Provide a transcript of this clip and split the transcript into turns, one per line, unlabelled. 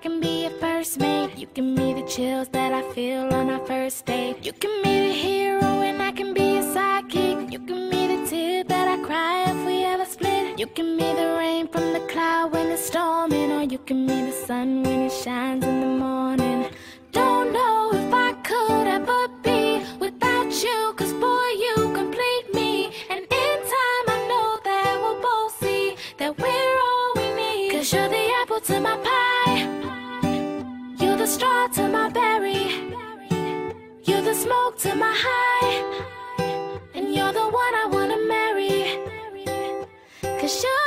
can be your first mate. You can be the chills that I feel on our first date. You can be the hero and I can be your sidekick. You can be the tear that I cry if we ever split. You can be the rain from the cloud when it's storming, or you can be the sun when it shines in the morning. Don't know if I could ever be without you, cause boy, you complete me. And in time, I know that we'll both see that we're all we need. Cause you're the apple to my pie, straw to my berry, you're the smoke to my high, and you're the one I wanna marry. Cause you're